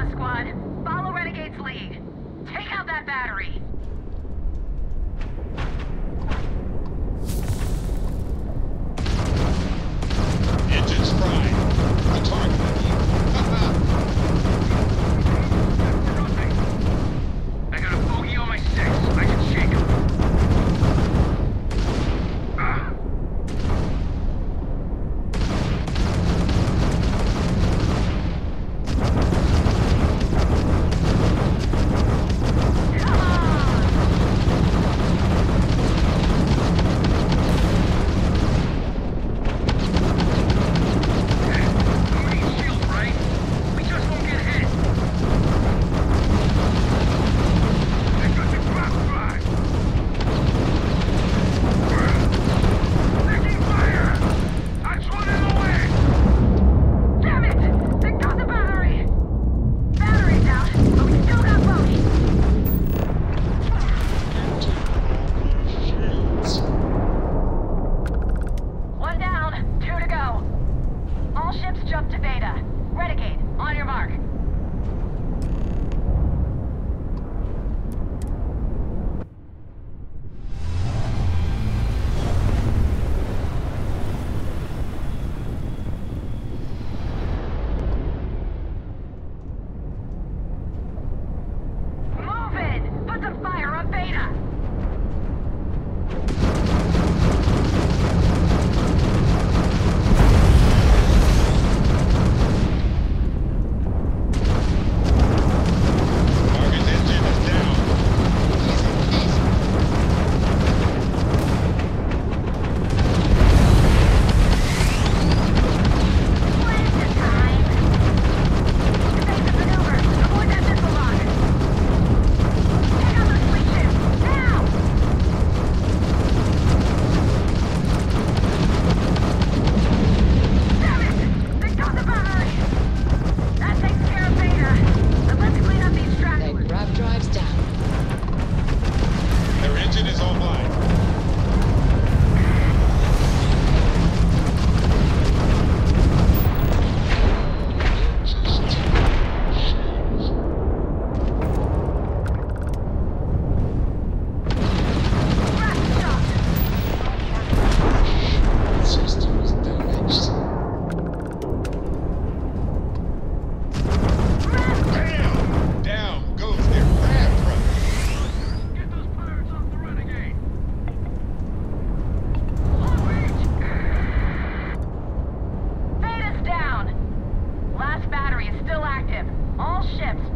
Alpha Squad. Follow Renegade's lead. Take out that battery. Engines prime. Attack!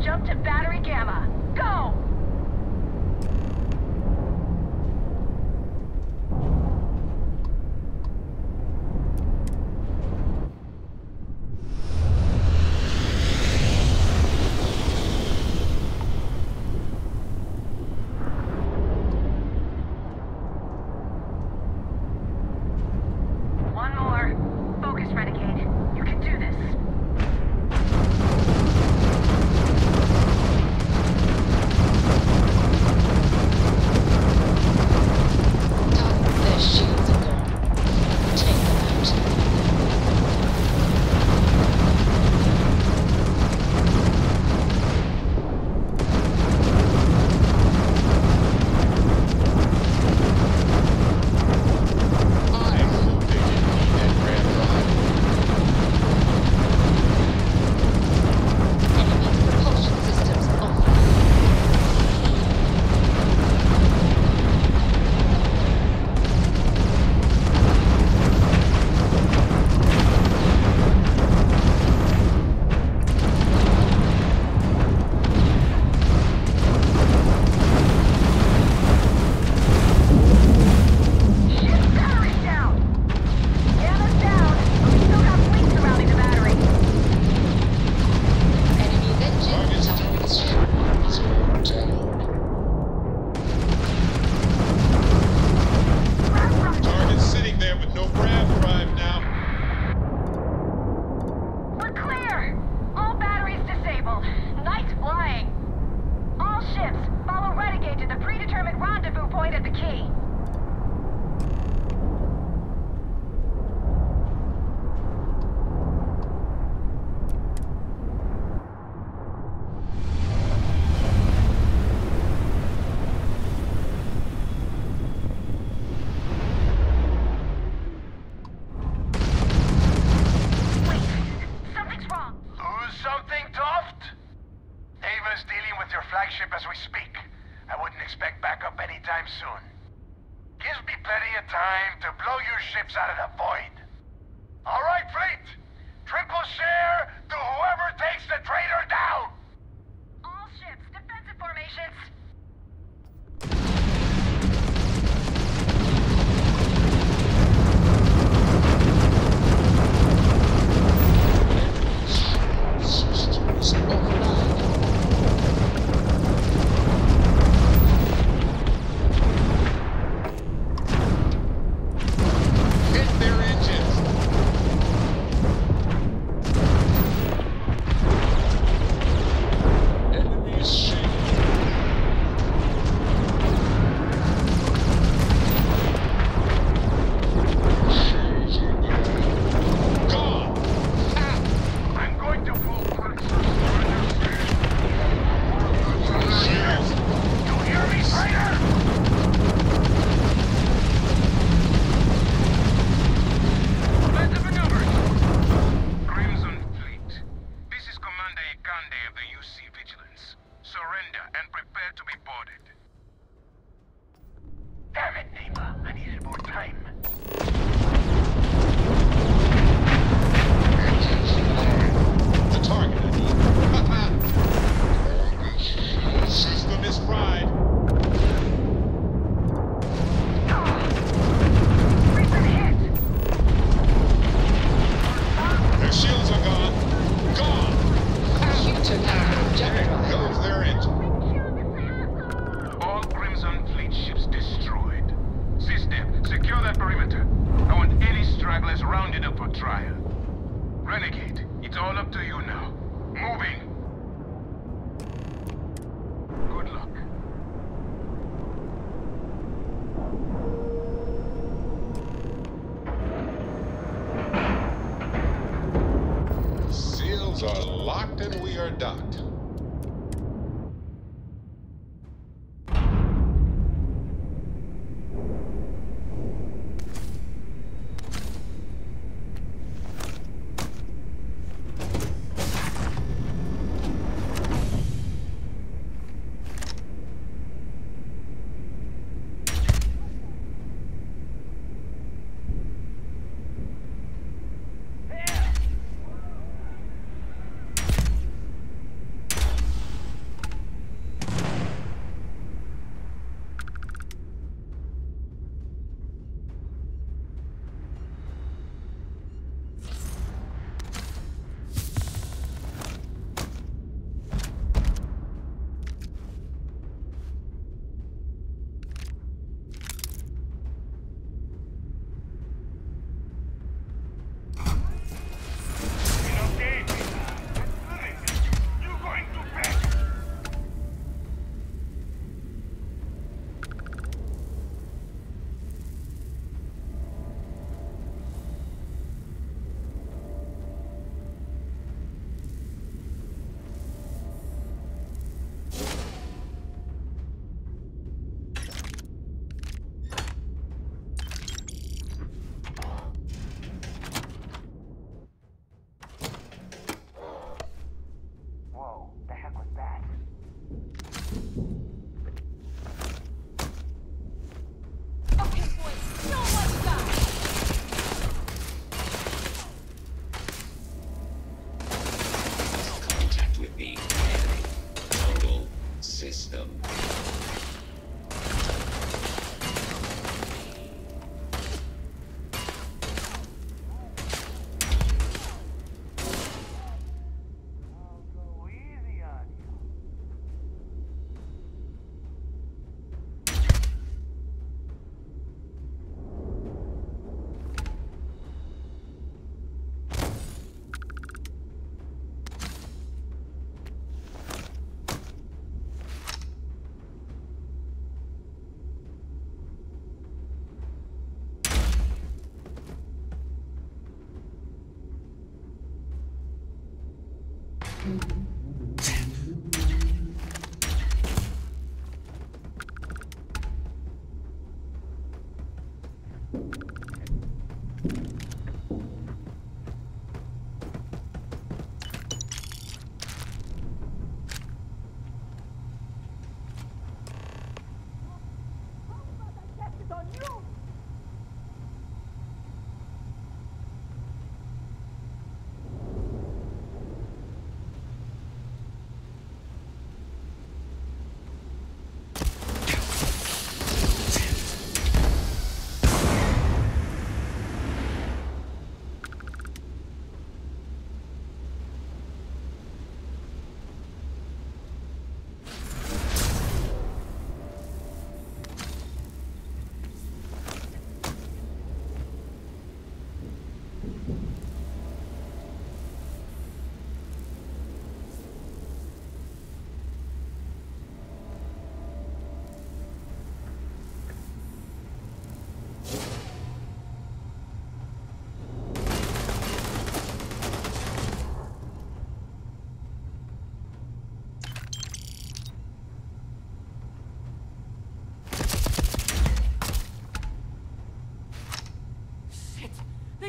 jump to Battery Gamma.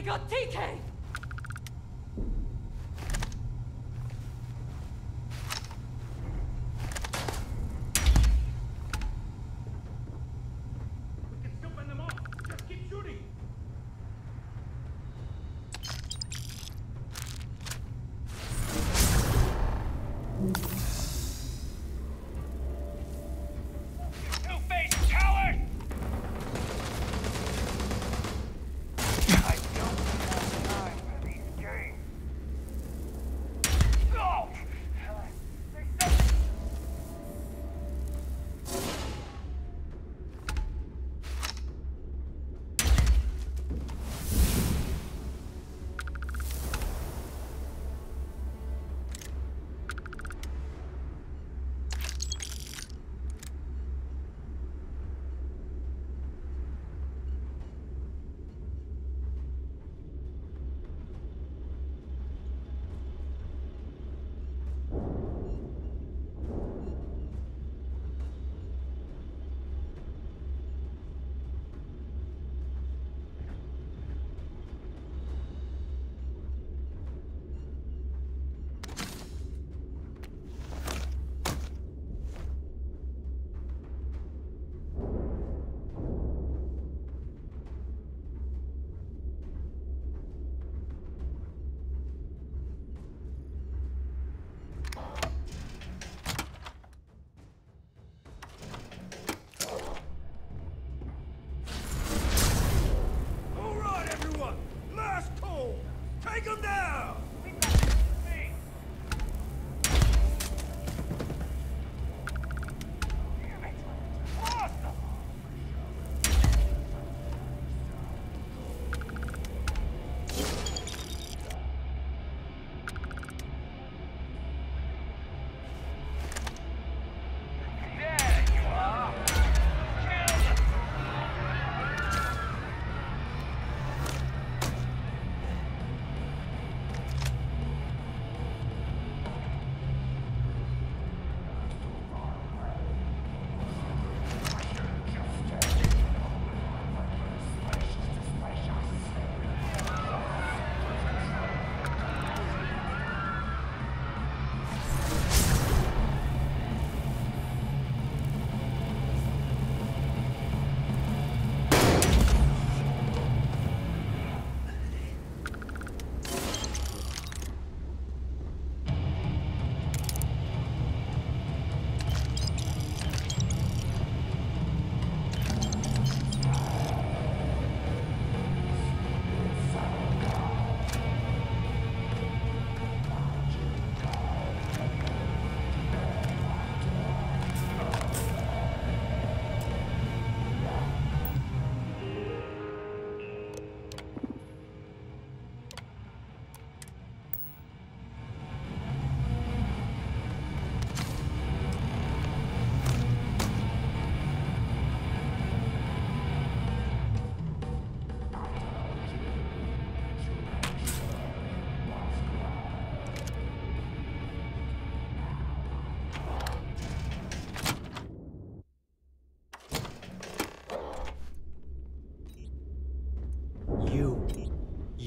Got TK!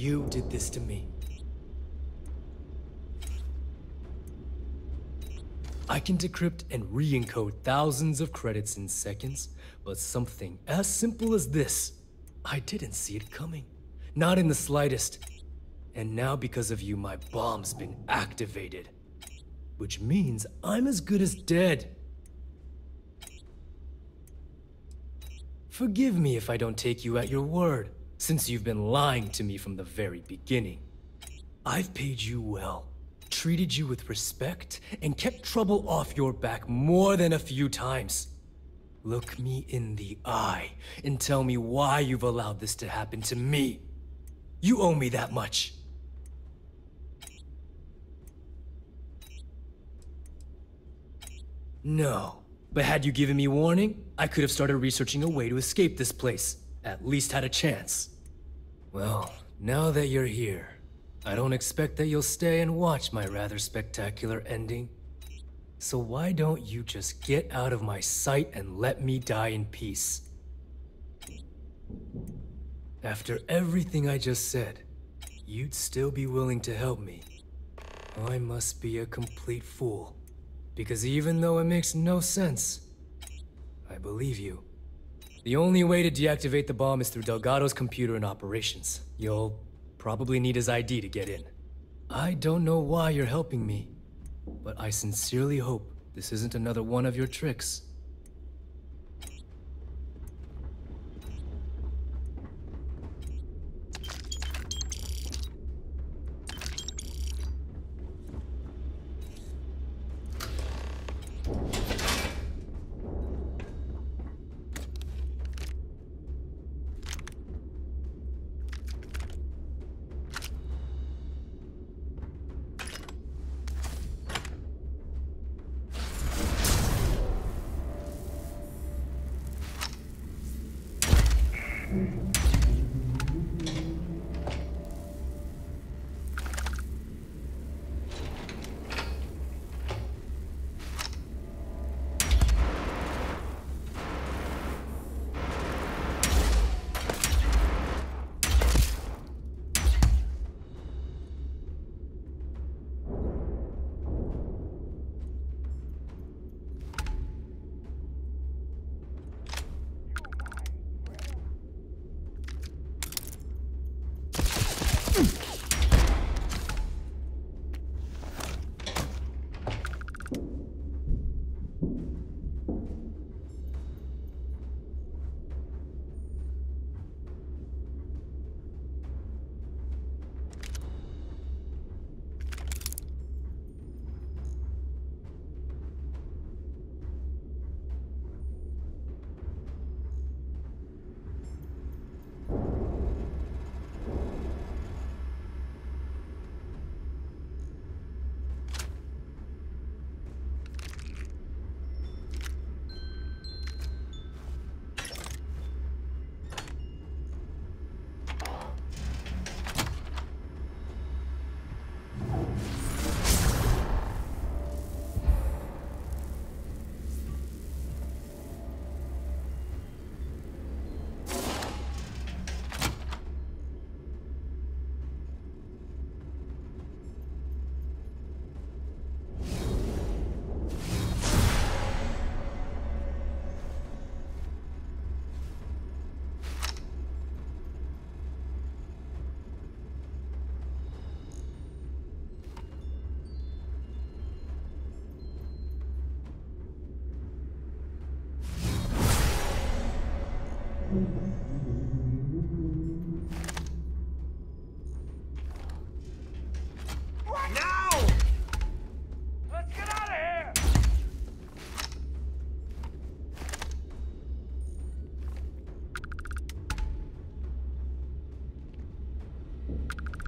You did this to me. I can decrypt and re-encode thousands of credits in seconds, but something as simple as this, I didn't see it coming. Not in the slightest. And now because of you, my bomb's been activated. Which means I'm as good as dead. Forgive me if I don't take you at your word, since you've been lying to me from the very beginning. I've paid you well, treated you with respect, and kept trouble off your back more than a few times. Look me in the eye and tell me why you've allowed this to happen to me. You owe me that much. No. But had you given me warning, I could have started researching a way to escape this place. At least had a chance. Well, now that you're here, I don't expect that you'll stay and watch my rather spectacular ending. So why don't you just get out of my sight and let me die in peace? After everything I just said, you'd still be willing to help me. I must be a complete fool. Because even though it makes no sense, I believe you. The only way to deactivate the bomb is through Delgado's computer and operations. You'll probably need his ID to get in. I don't know why you're helping me, but I sincerely hope this isn't another one of your tricks.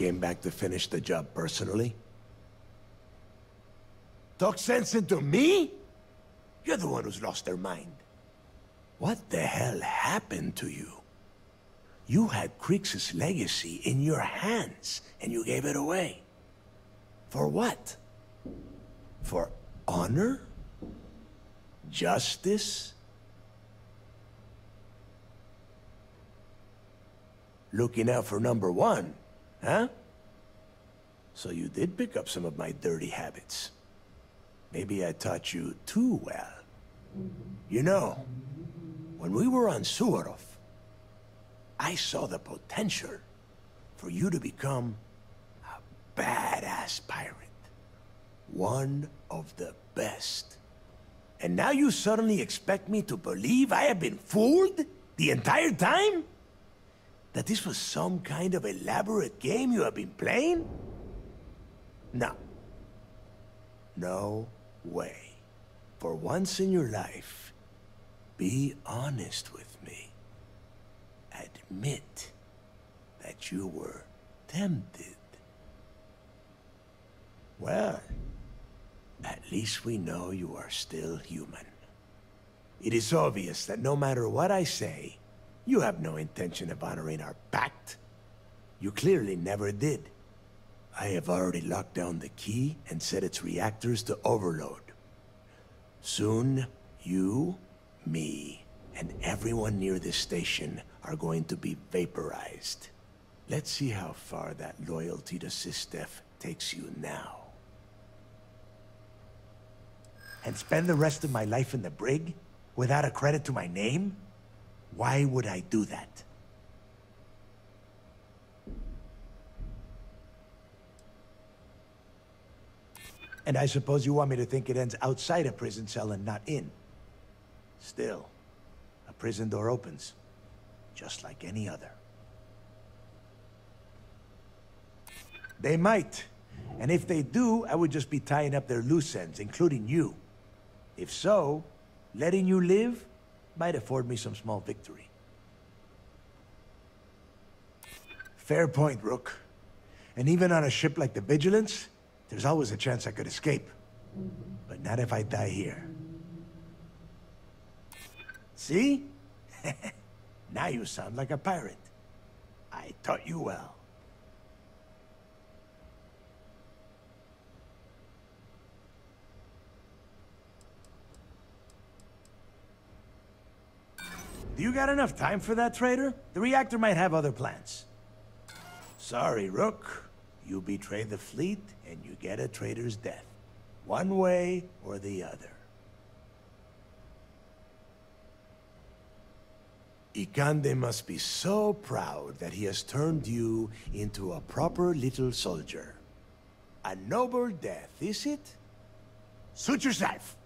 Came back to finish the job personally? Talk sense into me? You're the one who's lost their mind. What the hell happened to you? You had Kryx's legacy in your hands, and you gave it away. For what? For honor? Justice? Looking out for number one, huh? So you did pick up some of my dirty habits. Maybe I taught you too well. You know, when we were on Suvorov, I saw the potential for you to become a badass pirate. One of the best. And now you suddenly expect me to believe I have been fooled the entire time? That this was some kind of elaborate game you have been playing? No. No, way, for once in your life, be honest with me. Admit that you were tempted. Well, at least we know you are still human. It is obvious that no matter what I say, you have no intention of honoring our pact. You clearly never did. I have already locked down the key and set its reactors to overload. Soon, you, me, and everyone near this station are going to be vaporized. Let's see how far that loyalty to SysDef takes you now. And spend the rest of my life in the brig? Without a credit to my name? Why would I do that? And I suppose you want me to think it ends outside a prison cell and not in. Still, a prison door opens, just like any other. They might. And if they do, I would just be tying up their loose ends, including you. If so, letting you live might afford me some small victory. Fair point, Rook. And even on a ship like the Vigilance, there's always a chance I could escape. But not if I die here. See? now you sound like a pirate. I taught you well. Do you got enough time for that, traitor? The reactor might have other plans. Sorry, Rook. You betray the fleet, and you get a traitor's death. One way or the other. Ikande must be so proud that he has turned you into a proper little soldier. A noble death, is it? Suit yourself!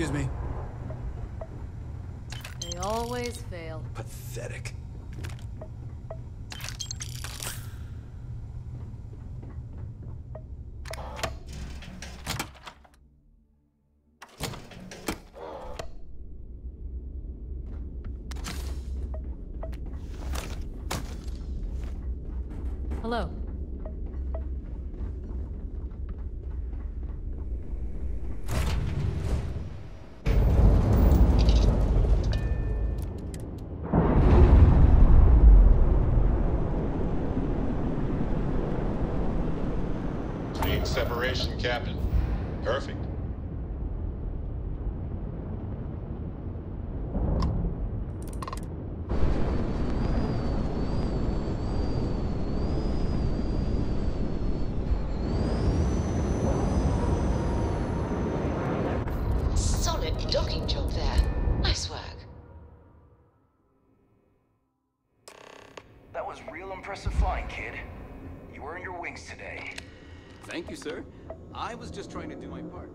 Excuse me. They always fail. Pathetic. Captain. Perfect. Solid docking job there. Nice work. That was real impressive flying, kid. You earned your wings today. Thank you, sir. I was just trying to do my part.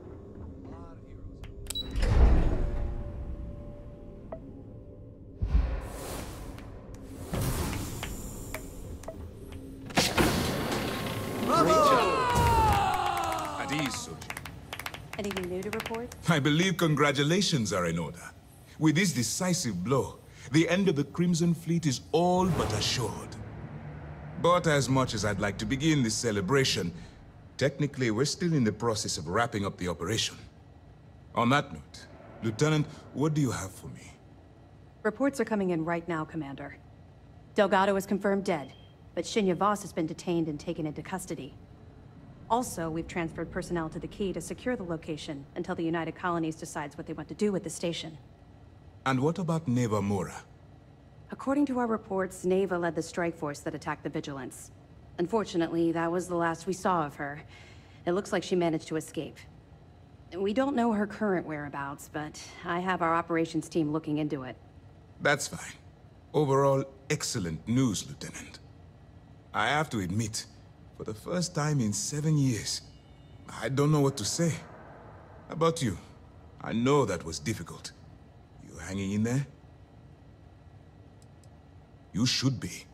At ease, Soji. Anything new to report? I believe congratulations are in order. With this decisive blow, the end of the Crimson Fleet is all but assured. But as much as I'd like to begin this celebration, technically we're still in the process of wrapping up the operation. On that note, Lieutenant, what do you have for me? Reports are coming in right now, Commander. Delgado is confirmed dead, but Shinya Voss has been detained and taken into custody. Also, we've transferred personnel to the Key to secure the location until the United Colonies decides what they want to do with the station. And what about Naeva Mura? According to our reports, Naeva led the strike force that attacked the Vigilance. Unfortunately, that was the last we saw of her. It looks like she managed to escape. We don't know her current whereabouts, but I have our operations team looking into it. That's fine. Overall, excellent news, Lieutenant. I have to admit, for the first time in seven years, I don't know what to say. About you? I know that was difficult. You hanging in there? You should be.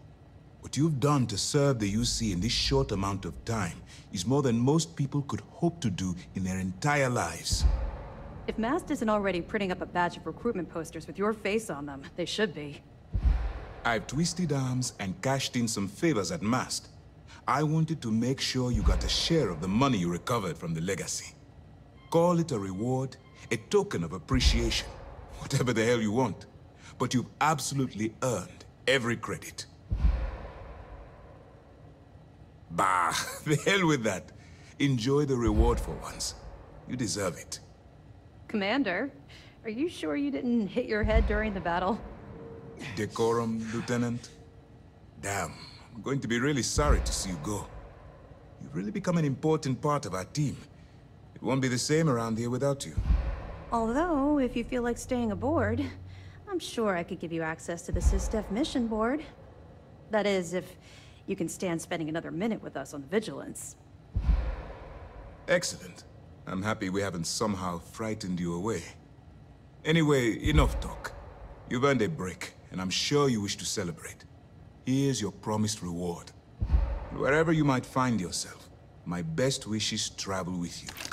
What you've done to serve the UC in this short amount of time is more than most people could hope to do in their entire lives. If Mast isn't already printing up a batch of recruitment posters with your face on them, they should be. I've twisted arms and cashed in some favors at Mast. I wanted to make sure you got a share of the money you recovered from the legacy. Call it a reward, a token of appreciation, whatever the hell you want. But you've absolutely earned every credit. Bah, the hell with that. Enjoy the reward for once. You deserve it. Commander, are you sure you didn't hit your head during the battle? Decorum, Lieutenant? Damn, I'm going to be really sorry to see you go. You've really become an important part of our team. It won't be the same around here without you. Although, if you feel like staying aboard, I'm sure I could give you access to the SysDef mission board. That is, if you can stand spending another minute with us on the Vigilance. Excellent. I'm happy we haven't somehow frightened you away. Anyway, enough talk. You've earned a break, and I'm sure you wish to celebrate. Here's your promised reward. Wherever you might find yourself, my best wishes travel with you.